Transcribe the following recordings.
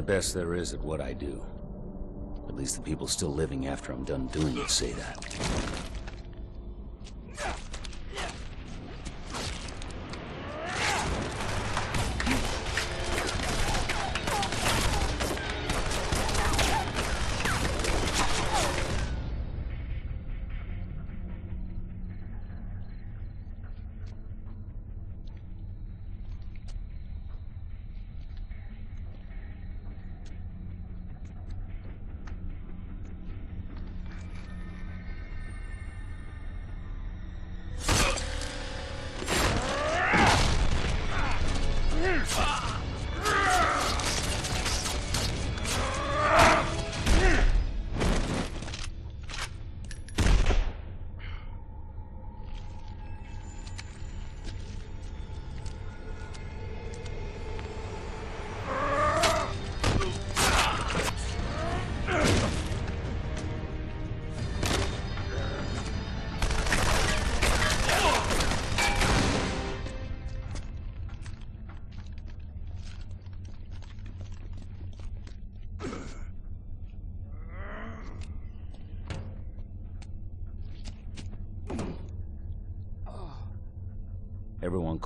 The best there is at what I do. At least the people still living after I'm done doing it say that.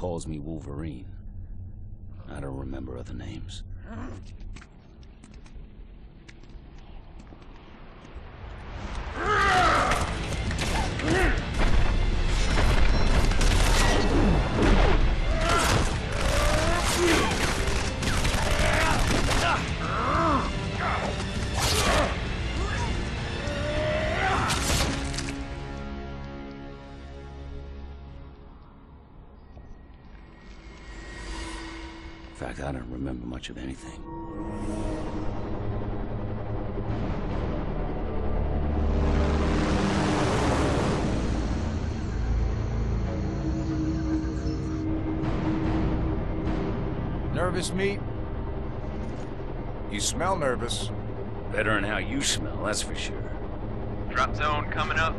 Calls me Wolverine. I don't remember other names. Fact, I don't remember much of anything. Nervous, meat? You smell nervous. Better than how you smell, that's for sure. Drop zone coming up.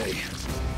way.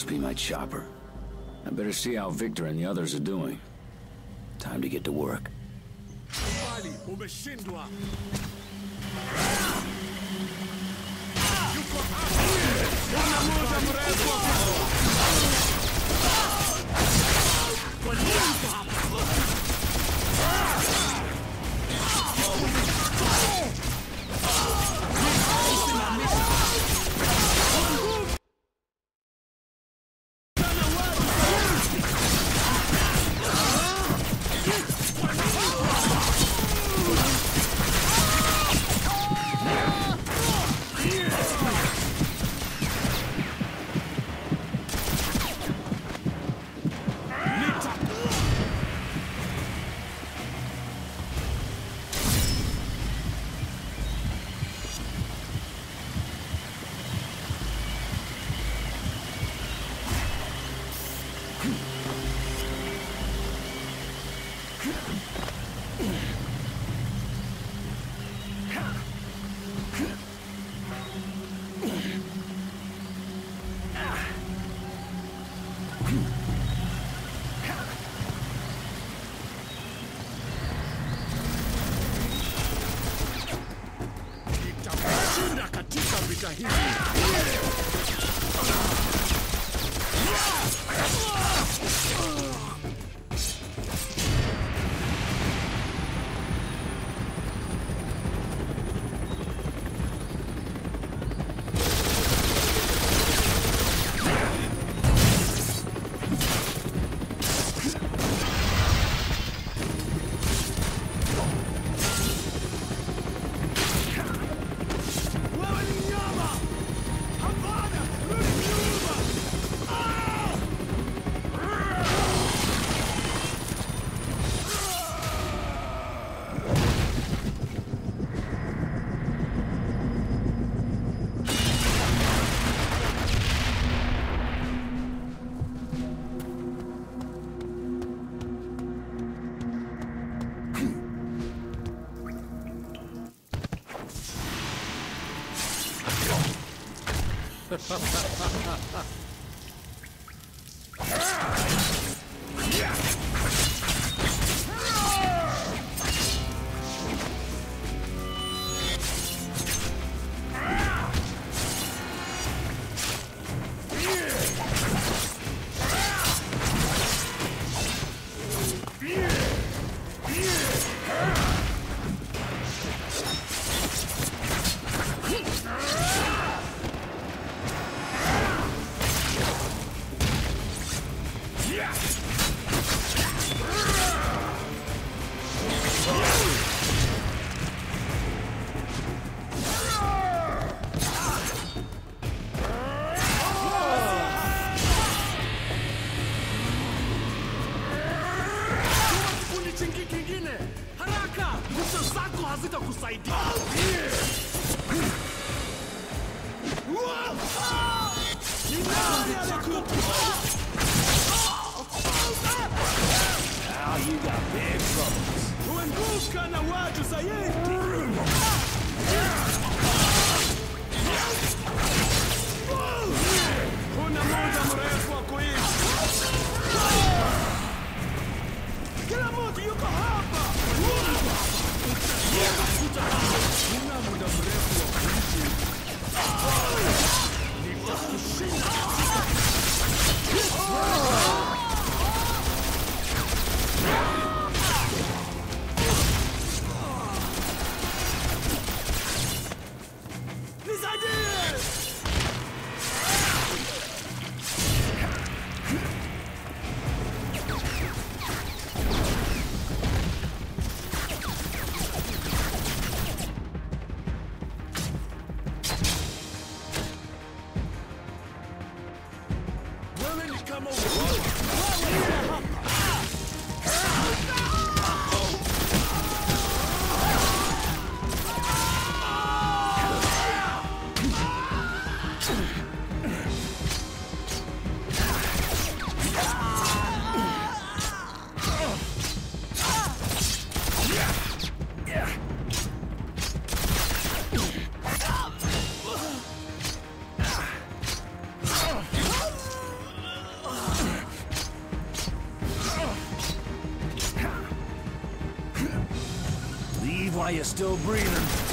Must be my chopper. I better see how Victor and the others are doing. Time to get to work. Ha ha ha ha ha! you still breathing.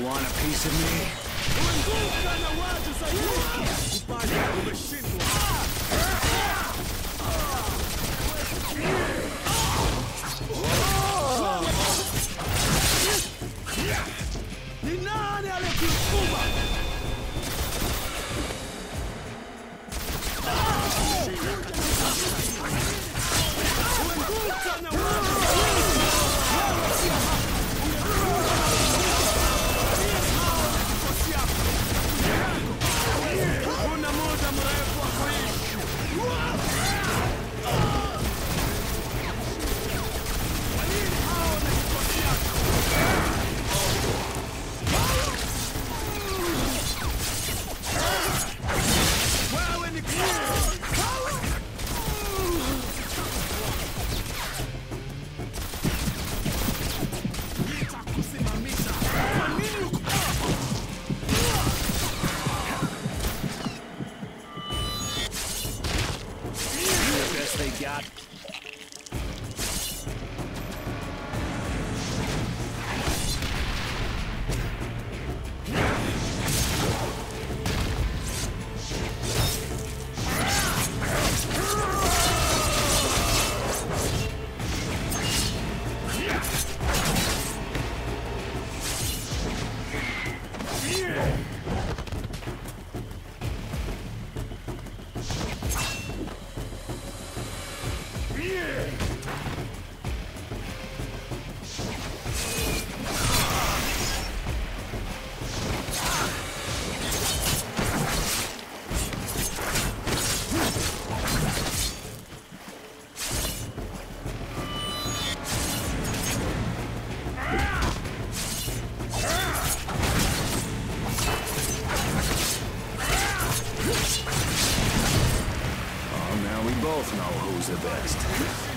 You want a piece of me? both know who's the best.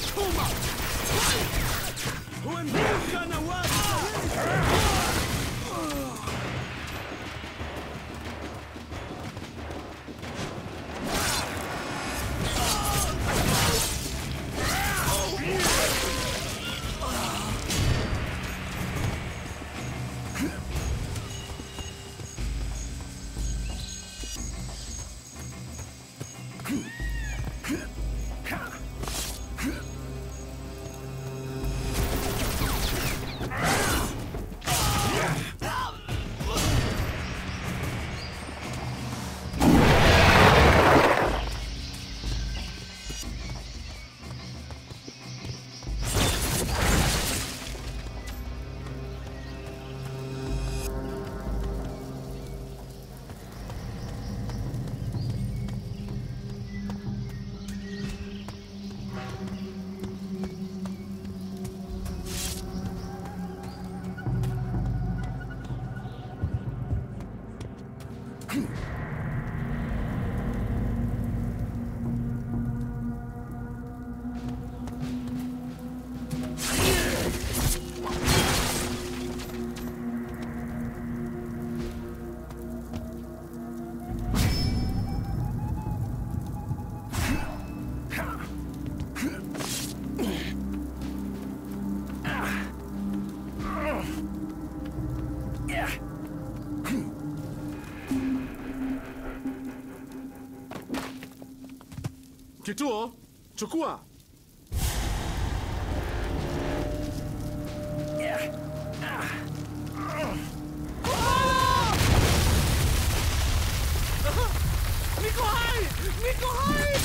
Kuma! When Kana was... Kituo, chukua. Niko hai! Niko hai!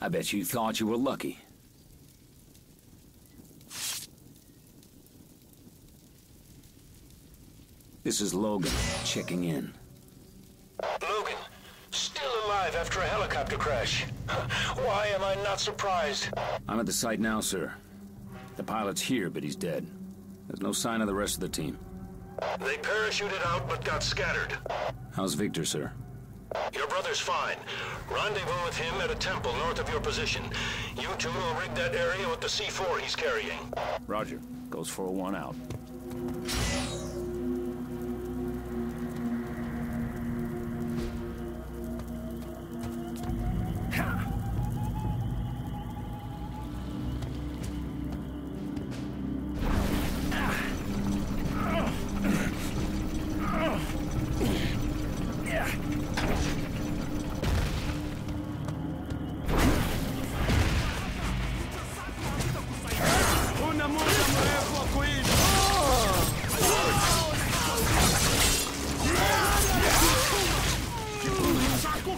I bet you thought you were lucky. This is Logan, checking in. Alive after a helicopter crash. Why am I not surprised? I'm at the site now, sir. The pilot's here, but he's dead. There's no sign of the rest of the team. They parachuted out but got scattered. How's Victor, sir? Your brother's fine. Rendezvous with him at a temple north of your position. You two will rig that area with the C4 he's carrying. Roger. Goes 401 out.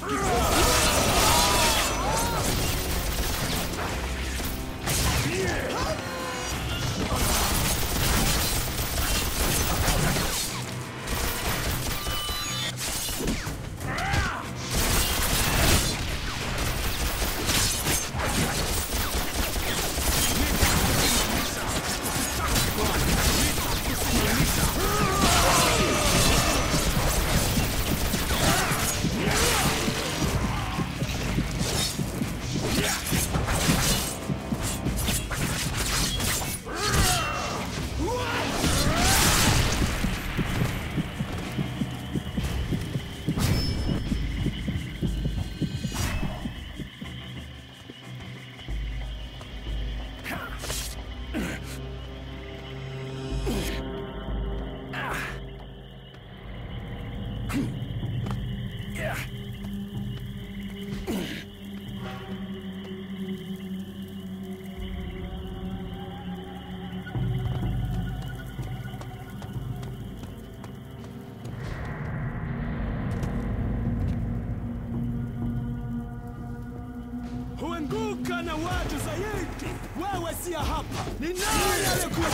Uh. Watu zaidi. Wewe si hapa. Ni nani aliyekuwa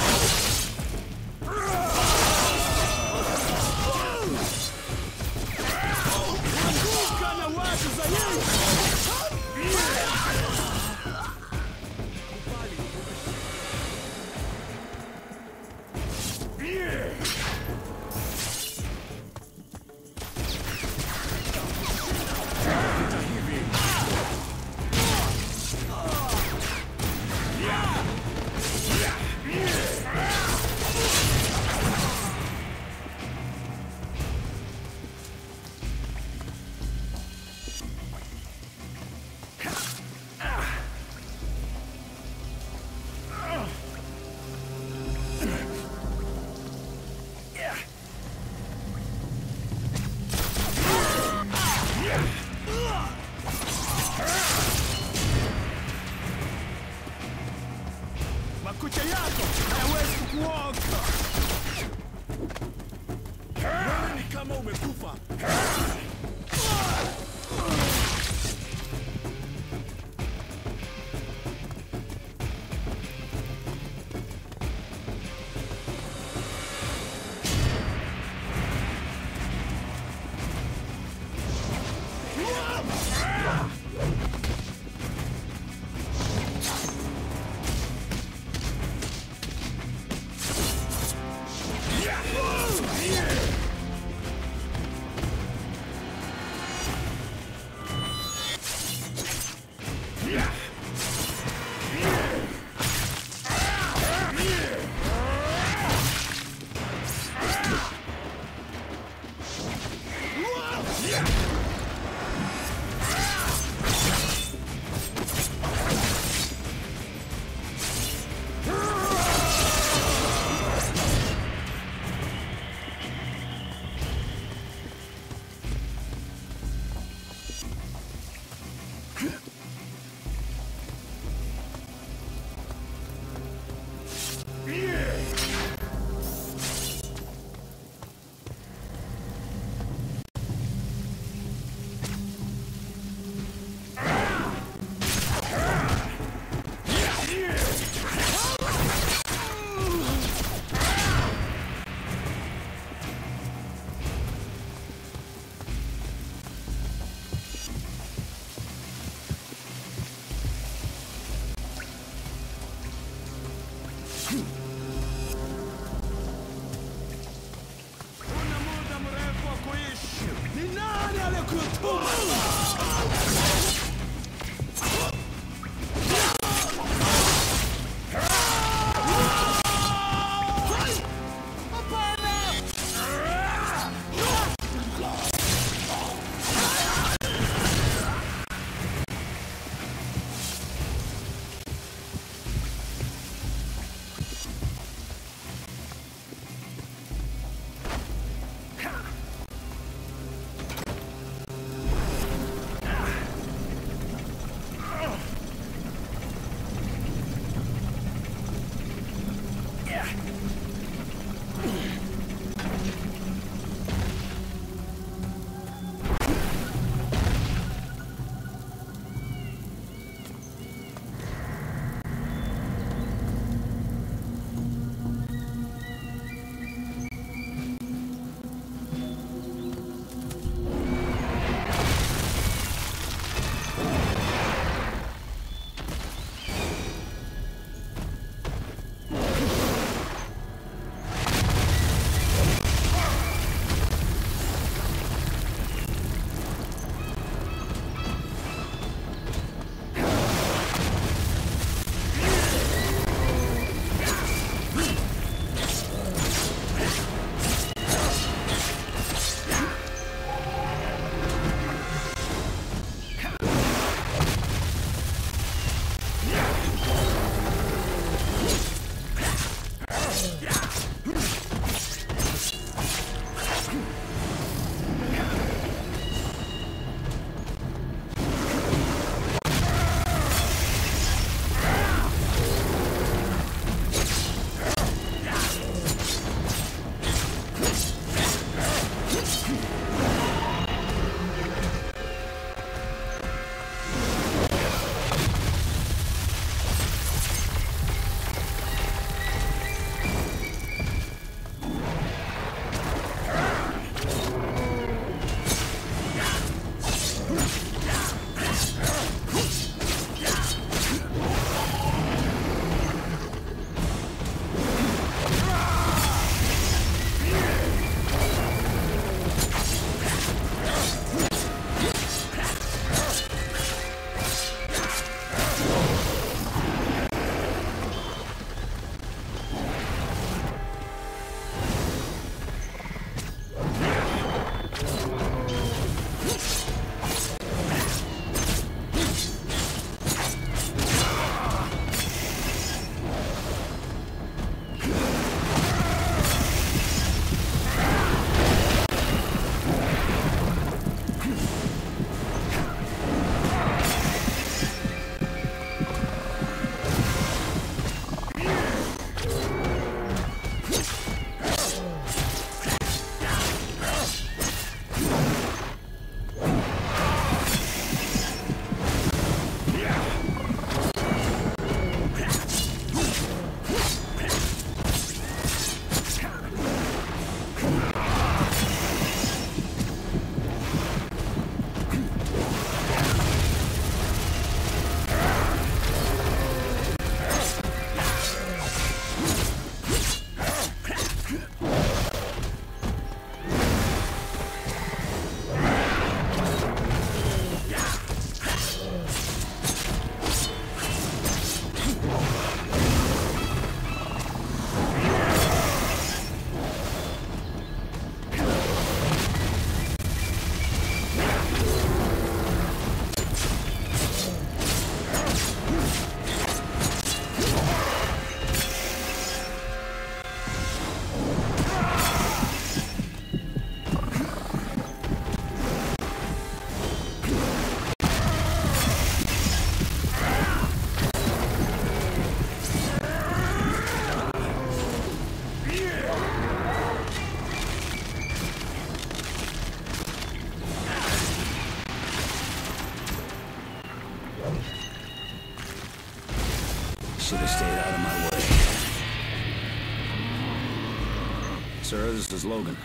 Sir, this is Logan.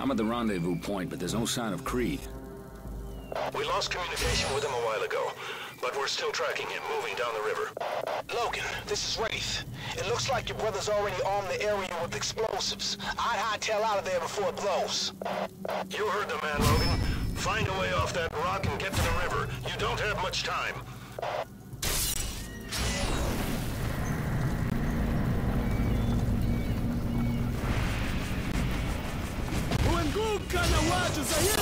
I'm at the rendezvous point, but there's no sign of Creed. We lost communication with him a while ago, but we're still tracking him, moving down the river. Logan, this is Wraith. It looks like your brother's already armed the area with explosives. I'd hightail out of there before it blows. You heard the man, Logan. Find a way off that rock and get to the river. You don't have much time. Kuanguka na watu zaidi.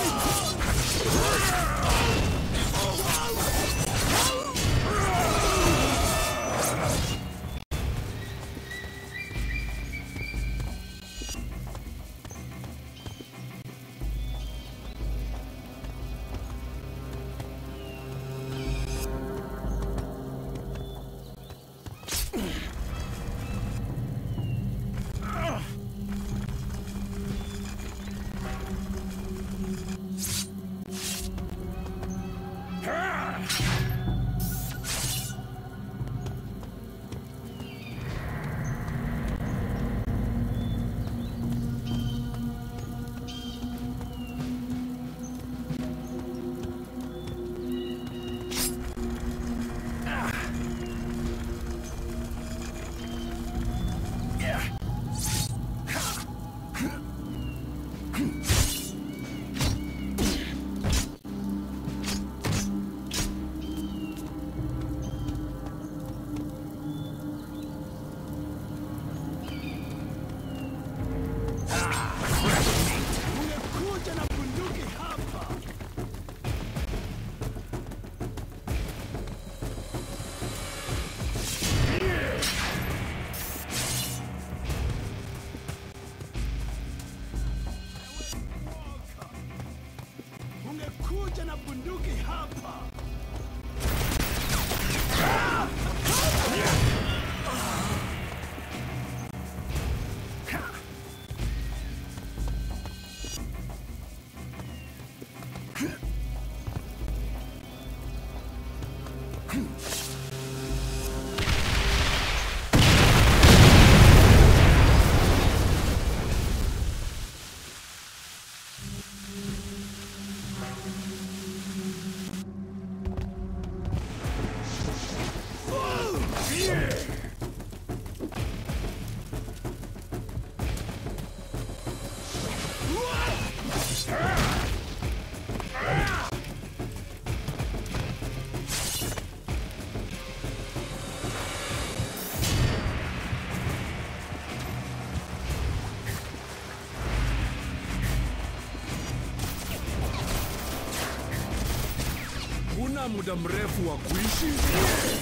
Muda mrefu wa kuishi.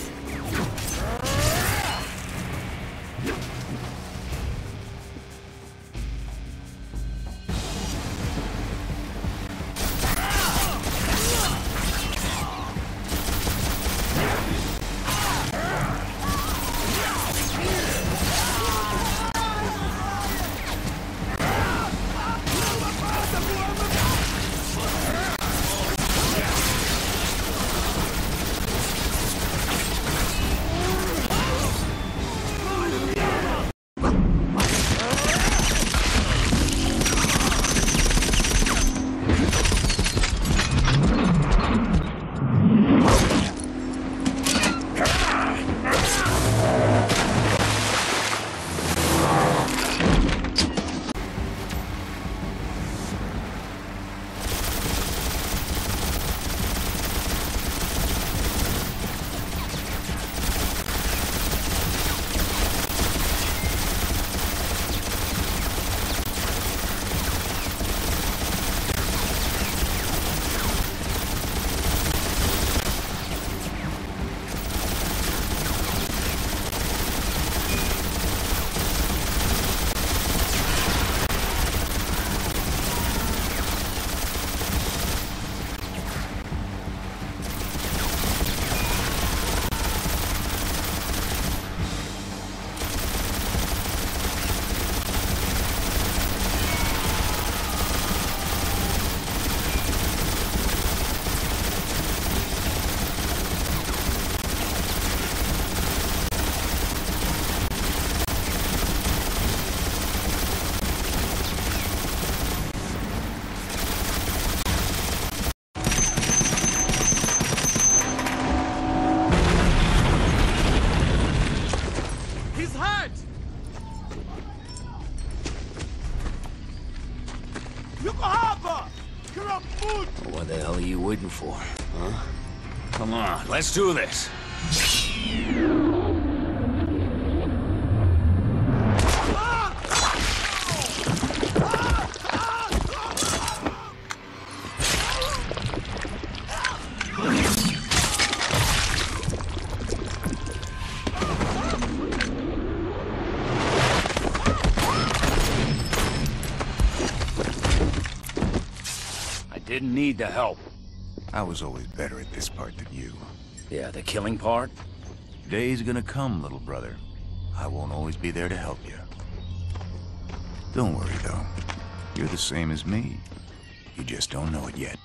For, huh? Come on, let's do this. I didn't need the help. Was always better at this part than you. Yeah, the killing part? Day's gonna come, little brother. I won't always be there to help you. Don't worry, though. You're the same as me. You just don't know it yet.